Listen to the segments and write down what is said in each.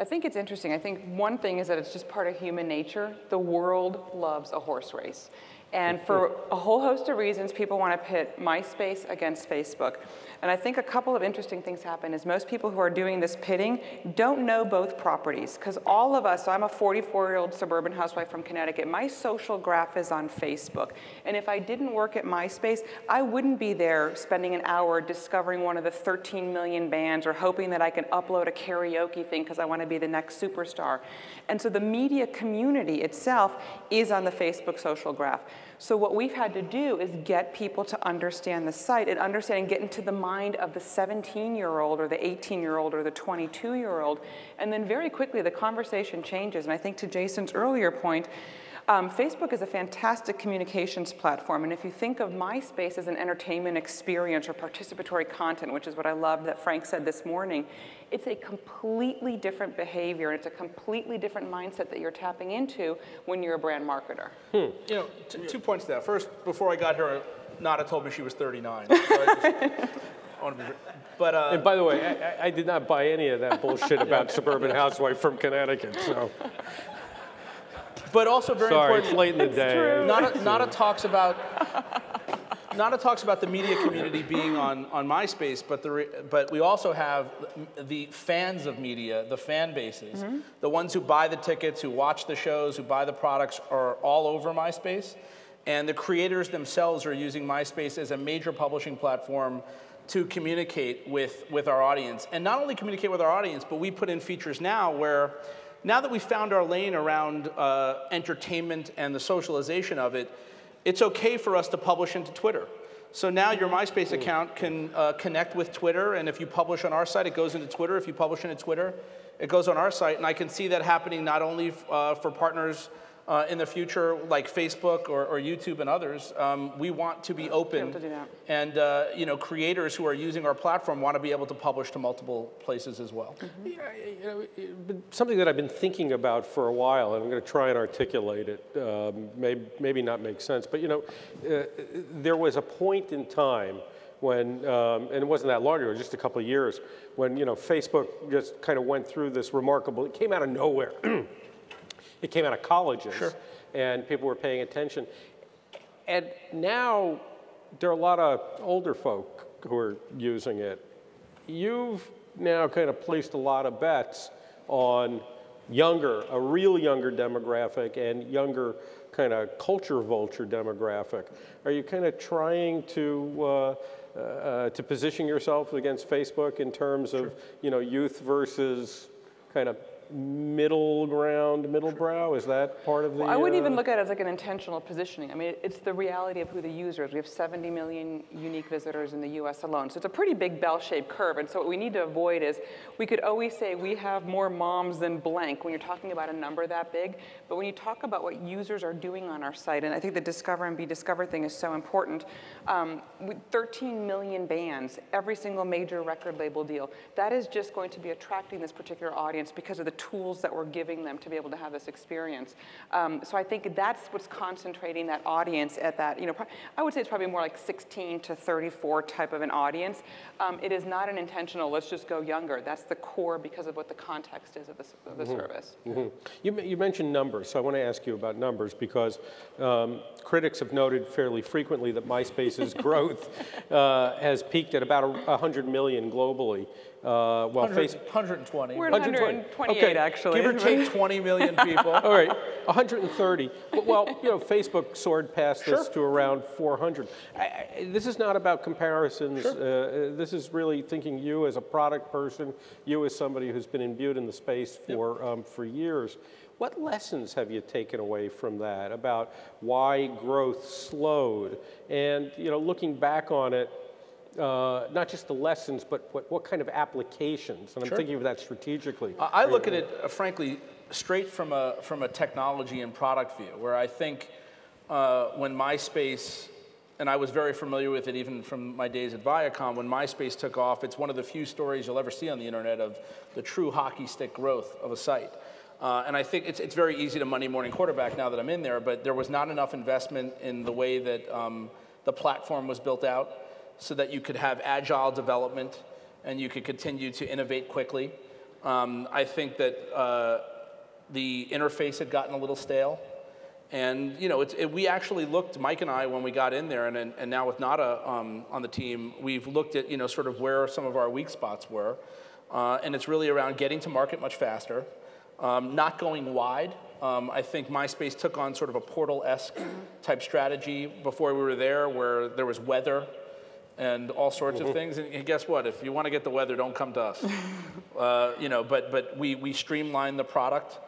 I think it's interesting. I think one thing is that it's just part of human nature. The world loves a horse race. And for a whole host of reasons, people want to pit MySpace against Facebook. And I think a couple of interesting things happen is most people who are doing this pitting don't know both properties. Because all of us, so I'm a 44-year-old suburban housewife from Connecticut, my social graph is on Facebook. And if I didn't work at MySpace, I wouldn't be there spending an hour discovering one of the 13 million bands or hoping that I can upload a karaoke thing because I want to be the next superstar. And so the media community itself is on the Facebook social graph. So what we've had to do is get people to understand the site and understand and get into the mind of the 17-year-old or the 18-year-old or the 22-year-old. And then very quickly the conversation changes. And I think to Jason's earlier point, um, Facebook is a fantastic communications platform, and if you think of MySpace as an entertainment experience or participatory content, which is what I love that Frank said this morning, it's a completely different behavior, and it's a completely different mindset that you're tapping into when you're a brand marketer. Hmm. You know, two points to that. First, before I got here, Nada told me she was 39. So but, uh, and by the way, I, I, did not buy any of that bullshit about suburban housewife from Connecticut. So but also very Sorry, important. it's late in the day. Nada, Nada talks about Nada talks about the media community being on, on MySpace, but, the but we also have the fans of media, the fan bases, mm -hmm. the ones who buy the tickets, who watch the shows, who buy the products are all over MySpace. And the creators themselves are using MySpace as a major publishing platform to communicate with, with our audience. And not only communicate with our audience, but we put in features now where now that we've found our lane around uh, entertainment and the socialization of it, it's okay for us to publish into Twitter. So now your MySpace account can uh, connect with Twitter, and if you publish on our site, it goes into Twitter. If you publish into Twitter, it goes on our site. And I can see that happening not only uh, for partners uh, in the future, like Facebook or, or YouTube and others, um, we want to be open. To and uh, you know, creators who are using our platform want to be able to publish to multiple places as well. Mm -hmm. yeah, you know, something that I've been thinking about for a while, and I'm going to try and articulate it. Um, maybe, maybe not make sense, but you know, uh, there was a point in time when, um, and it wasn't that long ago, just a couple of years, when you know Facebook just kind of went through this remarkable. It came out of nowhere. It came out of colleges, sure. and people were paying attention. And now there are a lot of older folk who are using it. You've now kind of placed a lot of bets on younger, a real younger demographic and younger kind of culture vulture demographic. Are you kind of trying to uh, uh, to position yourself against Facebook in terms of sure. you know youth versus kind of middle ground, middle brow? Is that part of the? Well, I wouldn't uh, even look at it as like an intentional positioning. I mean, it's the reality of who the user is. We have 70 million unique visitors in the US alone. So it's a pretty big bell-shaped curve. And so what we need to avoid is we could always say we have more moms than blank when you're talking about a number that big. But when you talk about what users are doing on our site, and I think the discover and be discovered thing is so important, um, 13 million bands, every single major record label deal, that is just going to be attracting this particular audience because of the tools that we're giving them to be able to have this experience. Um, so I think that's what's concentrating that audience at that, you know, I would say it's probably more like 16 to 34 type of an audience. Um, it is not an intentional, let's just go younger. That's the core because of what the context is of the, of the mm -hmm. service. Mm -hmm. you, you mentioned numbers, so I want to ask you about numbers because um, critics have noted fairly frequently that MySpace's growth uh, has peaked at about 100 million globally. Uh, well, 100, face 120. We're at 128 okay. actually. Give or take 20 million people. All right, 130. Well, you know, Facebook soared past sure. this to around 400. I, I, this is not about comparisons. Sure. Uh, this is really thinking you as a product person, you as somebody who's been imbued in the space for, yep. um, for years. What lessons have you taken away from that about why growth slowed? And, you know, looking back on it, uh, not just the lessons, but what, what kind of applications? And I'm thinking of that strategically. I, look at it, uh, frankly, straight from a, from a technology and product view, where I think uh, when MySpace, and I was very familiar with it even from my days at Viacom, when MySpace took off, it's one of the few stories you'll ever see on the internet of the true hockey stick growth of a site. Uh, and I think it's, it's very easy to Monday morning quarterback now that I'm in there, but there was not enough investment in the way that um, the platform was built out so that you could have agile development and you could continue to innovate quickly. Um, I think that uh, the interface had gotten a little stale. And you know, it, we actually looked, Mike and I, when we got in there, and, and now with Nada um, on the team, we've looked at you know sort of where some of our weak spots were, uh, and it's really around getting to market much faster, um, not going wide. Um, I think MySpace took on sort of a portal-esque type strategy before we were there, where there was weather and all sorts of things. And guess what? If you want to get the weather, don't come to us. uh, you know, but but we we streamlined the product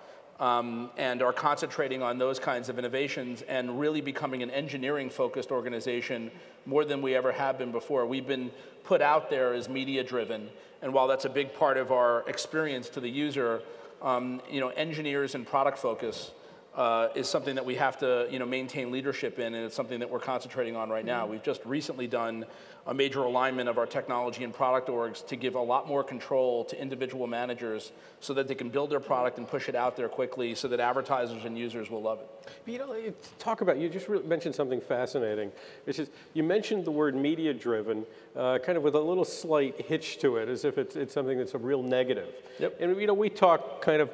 um, and are concentrating on those kinds of innovations and really becoming an engineering focused organization more than we ever have been before. We've been put out there as media driven, and while that's a big part of our experience to the user, um, you know, engineers and product focus uh, is something that we have to you know, maintain leadership in, and it's something that we're concentrating on right now. We've just recently done a major alignment of our technology and product orgs to give a lot more control to individual managers so that they can build their product and push it out there quickly so that advertisers and users will love it. But you know, talk about, you just mentioned something fascinating. It's just, you mentioned the word media driven, uh, kind of with a little slight hitch to it, as if it's, it's something that's a real negative. Yep. And you know, we talk kind of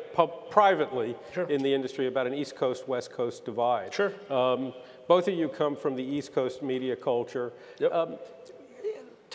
privately sure. in the industry about an East Coast, West Coast divide. Sure. Um, both of you come from the East Coast media culture. Yep. Um,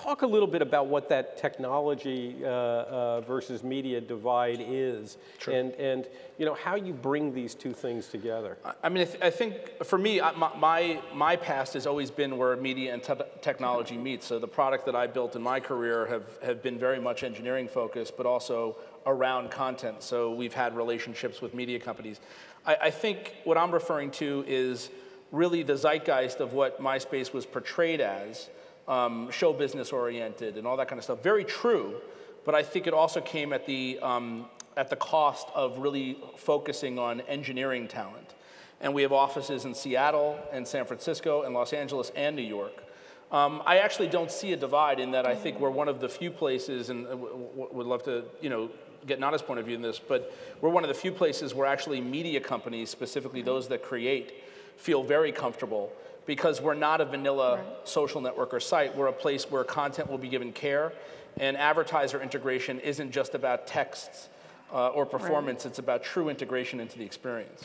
talk a little bit about what that technology uh, uh, versus media divide is, sure. and and you know how you bring these two things together. I mean, I, th I think for me, I, my my past has always been where media and te technology meet. So the product that I built in my career have have been very much engineering focused, but also around content. So we've had relationships with media companies. I, I think what I'm referring to is really the zeitgeist of what MySpace was portrayed as um, show business oriented and all that kind of stuff. Very true, but I think it also came at the, um, at the cost of really focusing on engineering talent. And we have offices in Seattle and San Francisco and Los Angeles and New York. Um, I actually don't see a divide in that I think we're one of the few places, and uh, would love to, you know, get Nada's point of view in this, but we're one of the few places where actually media companies, specifically those that create, feel very comfortable because we're not a vanilla right. social network or site. We're a place where content will be given care, and advertiser integration isn't just about texts uh, or performance, right. it's about true integration into the experience.